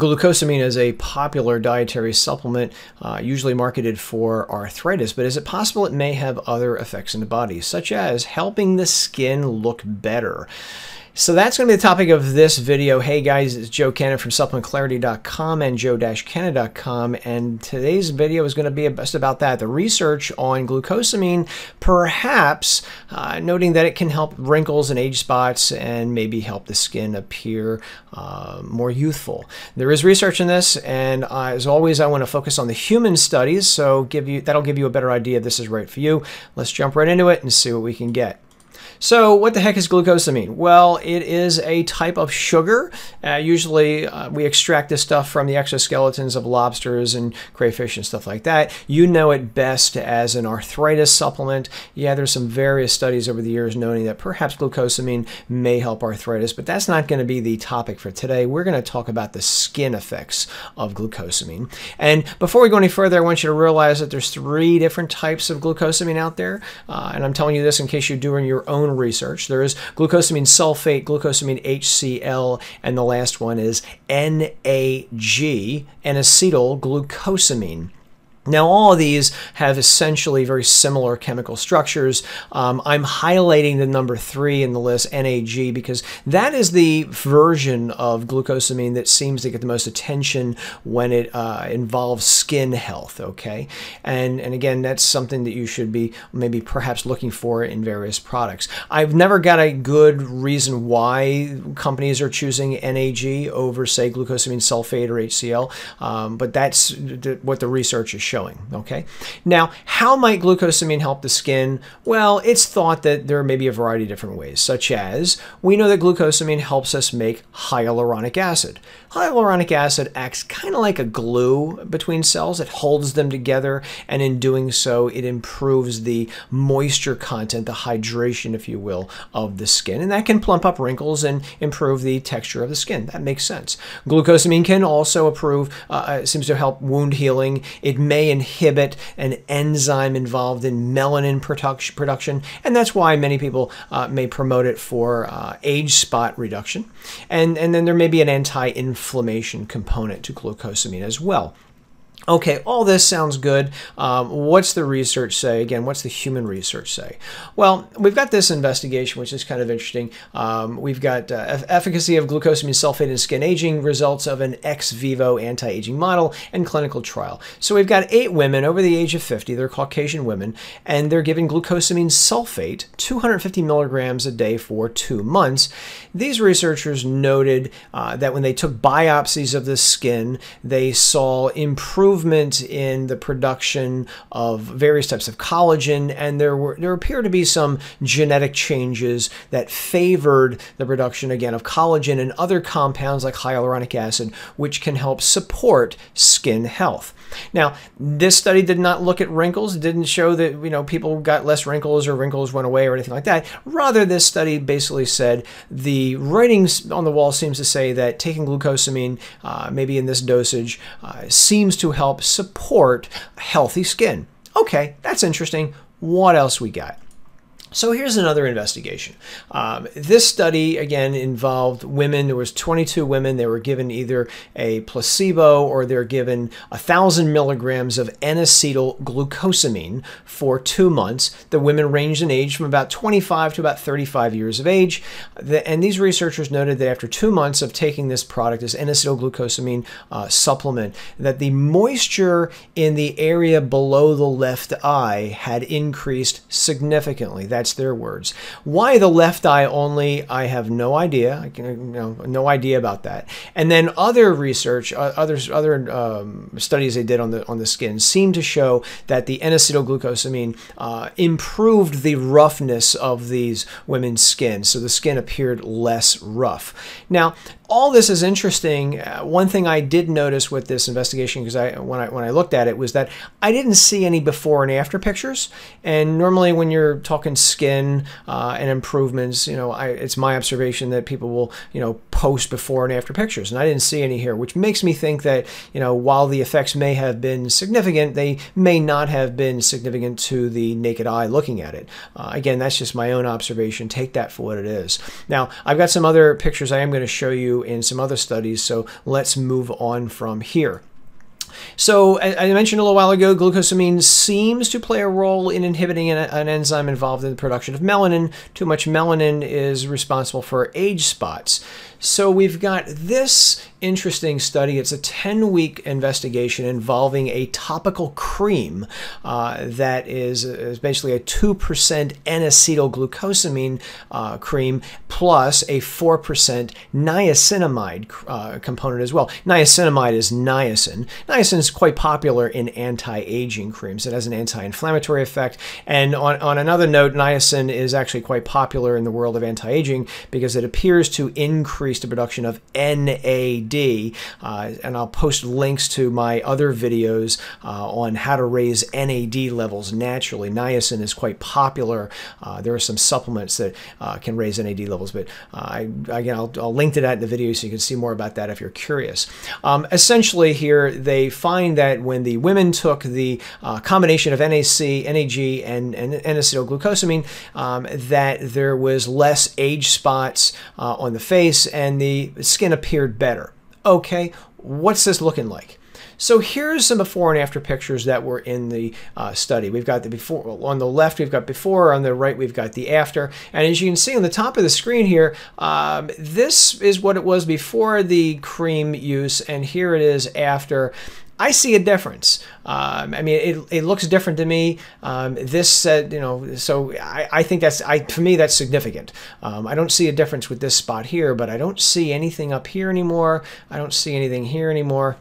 Glucosamine is a popular dietary supplement, uh, usually marketed for arthritis, but is it possible it may have other effects in the body, such as helping the skin look better? So that's going to be the topic of this video. Hey guys, it's Joe Cannon from supplementclarity.com and joe-cannon.com and today's video is going to be just about that, the research on glucosamine, perhaps uh, noting that it can help wrinkles and age spots and maybe help the skin appear uh, more youthful. There is research in this and uh, as always I want to focus on the human studies so give you that'll give you a better idea if this is right for you. Let's jump right into it and see what we can get. So what the heck is glucosamine? Well, it is a type of sugar. Uh, usually uh, we extract this stuff from the exoskeletons of lobsters and crayfish and stuff like that. You know it best as an arthritis supplement. Yeah, there's some various studies over the years noting that perhaps glucosamine may help arthritis, but that's not going to be the topic for today. We're going to talk about the skin effects of glucosamine. And before we go any further, I want you to realize that there's three different types of glucosamine out there. Uh, and I'm telling you this in case you're doing your own research. There is glucosamine sulfate, glucosamine HCl, and the last one is NAG, N-acetyl glucosamine. Now, all of these have essentially very similar chemical structures. Um, I'm highlighting the number three in the list, NAG, because that is the version of glucosamine that seems to get the most attention when it uh, involves skin health, okay? And, and again, that's something that you should be maybe perhaps looking for in various products. I've never got a good reason why companies are choosing NAG over, say, glucosamine sulfate or HCl, um, but that's what the research is showing showing. Okay. Now, how might glucosamine help the skin? Well, it's thought that there may be a variety of different ways, such as we know that glucosamine helps us make hyaluronic acid. Hyaluronic acid acts kind of like a glue between cells. It holds them together, and in doing so, it improves the moisture content, the hydration, if you will, of the skin. And that can plump up wrinkles and improve the texture of the skin. That makes sense. Glucosamine can also improve, uh, uh seems to help wound healing. It may inhibit an enzyme involved in melanin production, and that's why many people uh, may promote it for uh, age spot reduction. And, and then there may be an anti-inflammatory inflammation component to glucosamine as well. Okay, all this sounds good. Um, what's the research say? Again, what's the human research say? Well, we've got this investigation, which is kind of interesting. Um, we've got uh, efficacy of glucosamine sulfate in skin aging, results of an ex vivo anti-aging model, and clinical trial. So we've got eight women over the age of 50. They're Caucasian women, and they're given glucosamine sulfate, 250 milligrams a day for two months. These researchers noted uh, that when they took biopsies of the skin, they saw improved improvement in the production of various types of collagen, and there were there appear to be some genetic changes that favored the production again of collagen and other compounds like hyaluronic acid, which can help support skin health. Now, this study did not look at wrinkles. It didn't show that you know people got less wrinkles or wrinkles went away or anything like that. Rather, this study basically said the writings on the wall seems to say that taking glucosamine, uh, maybe in this dosage, uh, seems to help support healthy skin. Okay, that's interesting. What else we got? So here's another investigation. Um, this study again involved women. There was 22 women. They were given either a placebo or they're given thousand milligrams of N-acetyl glucosamine for two months. The women ranged in age from about 25 to about 35 years of age. The, and these researchers noted that after two months of taking this product, this N-acetyl glucosamine uh, supplement, that the moisture in the area below the left eye had increased significantly. That that's their words. Why the left eye only? I have no idea. I can, you know, no idea about that. And then other research, uh, others, other um, studies they did on the on the skin seem to show that the N-acetylglucosamine uh, improved the roughness of these women's skin, so the skin appeared less rough. Now, all this is interesting. Uh, one thing I did notice with this investigation, because I when I when I looked at it, was that I didn't see any before and after pictures. And normally, when you're talking skin uh, and improvements, you know, I, it's my observation that people will you know post before and after pictures, and I didn't see any here, which makes me think that, you know, while the effects may have been significant, they may not have been significant to the naked eye looking at it. Uh, again, that's just my own observation. Take that for what it is. Now, I've got some other pictures I am going to show you in some other studies, so let's move on from here. So I mentioned a little while ago, glucosamine seems to play a role in inhibiting an, an, enzyme involved in the production of melanin. Too much melanin is responsible for age spots. So we've got this interesting study. It's a 10 week investigation involving a topical cream uh, that is, is, basically a 2% N acetylglucosamine uh, cream plus a 4% niacinamide uh, component as well. Niacinamide is niacin. Niacin is quite popular in anti aging creams, it has an anti inflammatory effect. And on, on another note, niacin is actually quite popular in the world of anti aging because it appears to increase the production of NAD. Uh, and I'll post links to my other videos uh, on how to raise NAD levels naturally. Niacin is quite popular. Uh, there are some supplements that uh, can raise NAD levels, but uh, I, again, I'll, I'll, link to that in the video so you can see more about that if you're curious. Um, essentially, here they find that when the women took the uh, combination of NAC, NAG, and, and N-acetylglucosamine, um, that there was less age spots on the face and the skin appeared better. Okay, what's this looking like? So here's some before and after pictures that were in the uh, study. We've got the before on the left, we've got before, on the right, we've got the after. And as you can see on the top of the screen here, um, this is what it was before the cream use, and here it is after. I see a difference. Um, I mean, it, it looks different to me. Um, this said, you know, so I, I think that's, I for me, that's significant. Um, I don't see a difference with this spot here, but I don't see anything up here anymore. I don't see anything here anymore.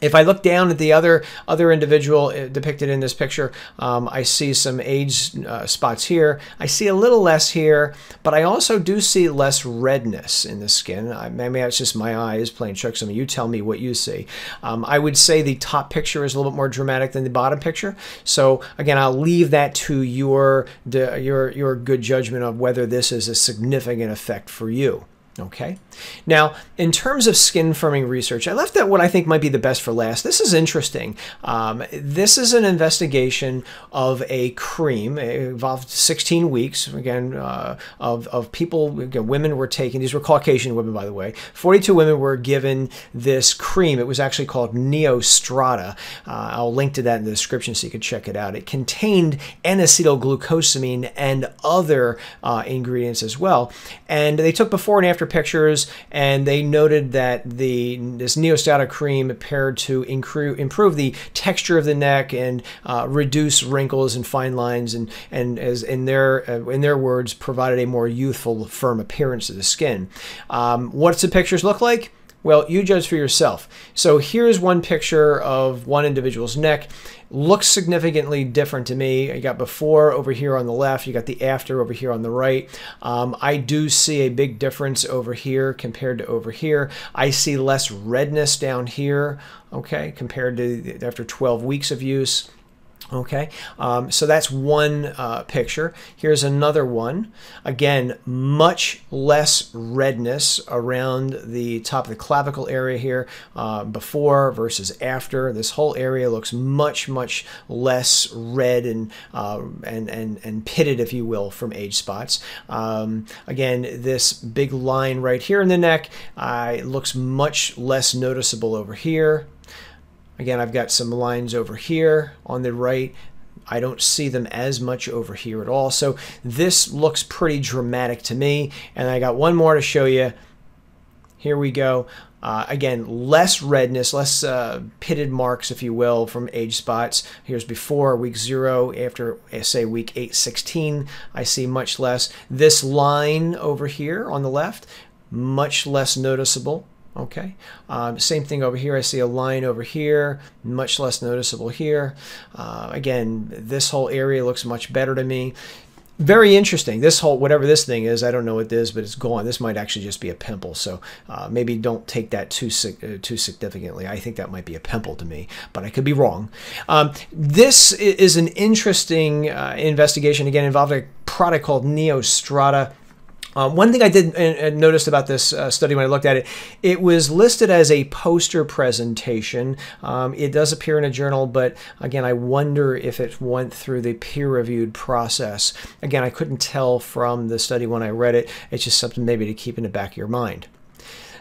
If I look down at the other other individual uh, depicted in this picture, um, I see some age uh, spots here. I see a little less here, but I also do see less redness in the skin. I, maybe that's just my eyes playing tricks on me. You tell me what you see. Um, I would say the top picture is a little bit more dramatic than the bottom picture. So again, I'll leave that to your your your good judgment of whether this is a significant effect for you. Okay. Now, in terms of skin firming research, I left out what I think might be the best for last. This is interesting. Um, this is an investigation of a cream. It involved 16 weeks, again, uh, of, of people, again, women were taking, these were Caucasian women, by the way. 42 women were given this cream. It was actually called Neostrata. Uh, I'll link to that in the description so you can check it out. It contained N-acetylglucosamine and other uh, ingredients as well. And they took before and after pictures, and they noted that the this Neostrata cream appeared to improve the texture of the neck and uh, reduce wrinkles and fine lines, and and as in their uh, in their words, provided a more youthful, firm appearance to the skin. Um, what's the pictures look like? Well, you judge for yourself. So here's one picture of one individual's neck. Looks significantly different to me. You got before over here on the left, you got the after over here on the right. Um, I do see a big difference over here compared to over here. I see less redness down here, okay, compared to after 12 weeks of use. Okay, um, so that's one uh, picture. Here's another one. Again, much less redness around the top of the clavicle area here uh, before versus after. This whole area looks much, much less red and, uh, and, and, and pitted, if you will, from age spots. Um, again, this big line right here in the neck uh, looks much less noticeable over here. Again, I've got some lines over here on the right. I don't see them as much over here at all. So this looks pretty dramatic to me. And I got one more to show you. Here we go. Uh, again, less redness, less uh, pitted marks, if you will, from age spots. Here's before week zero, after, say, week 8, 16, I see much less. This line over here on the left, much less noticeable. Okay, um, same thing over here. I see a line over here, much less noticeable here. Uh, again, this whole area looks much better to me. Very interesting. This whole, whatever this thing is, I don't know what it is, but it's gone. This might actually just be a pimple. So uh, maybe don't take that too uh, too significantly. I think that might be a pimple to me, but I could be wrong. Um, this is an interesting uh, investigation. Again, involving a product called Neostrata. Um, one thing I did uh, notice about this uh, study when I looked at it, it was listed as a poster presentation. Um, it does appear in a journal, but again, I wonder if it went through the peer-reviewed process. Again, I couldn't tell from the study when I read it. It's just something maybe to keep in the back of your mind.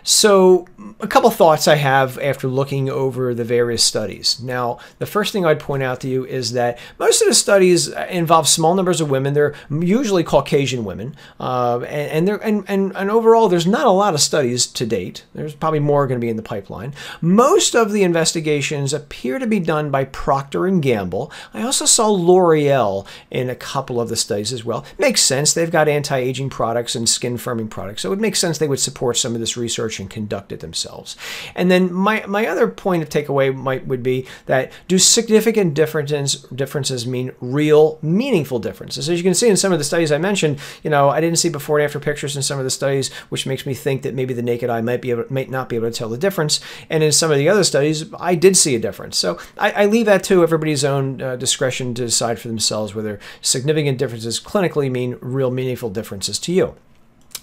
So, a couple thoughts I have after looking over the various studies. Now, the first thing I'd point out to you is that most of the studies involve small numbers of women. They're usually Caucasian women, uh, and, and, and, and, and overall, there's not a lot of studies to date. There's probably more going to be in the pipeline. Most of the investigations appear to be done by Procter and Gamble. I also saw L'Oreal in a couple of the studies as well. Makes sense. They've got anti-aging products and skin firming products, so it makes sense they would support some of this research and conduct it themselves. And then my, my other point of takeaway might would be that do significant differences differences mean real meaningful differences? As you can see in some of the studies I mentioned, you know, I didn't see before and after pictures in some of the studies, which makes me think that maybe the naked eye might be able, might not be able to tell the difference. And in some of the other studies, I did see a difference. So I, I leave that to everybody's own uh, discretion to decide for themselves whether significant differences clinically mean real meaningful differences to you.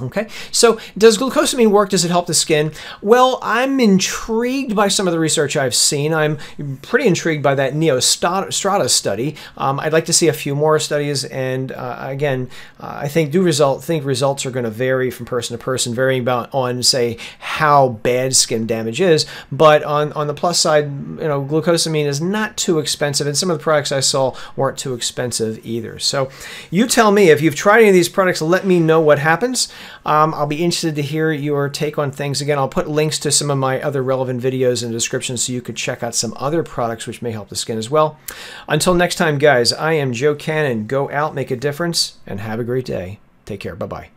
Okay, so does glucosamine work? Does it help the skin? Well, I'm intrigued by some of the research I've seen. I'm pretty intrigued by that Neostrata study. Um, I'd like to see a few more studies, and uh, again, uh, I think do result think results are going to vary from person to person, varying about on say how bad skin damage is. But on on the plus side, you know, glucosamine is not too expensive, and some of the products I saw weren't too expensive either. So, you tell me if you've tried any of these products. Let me know what happens. Um, I'll be interested to hear your take on things. Again, I'll put links to some of my other relevant videos in the description so you could check out some other products which may help the skin as well. Until next time, guys, I am Joe Cannon. Go out, make a difference, and have a great day. Take care. Bye-bye.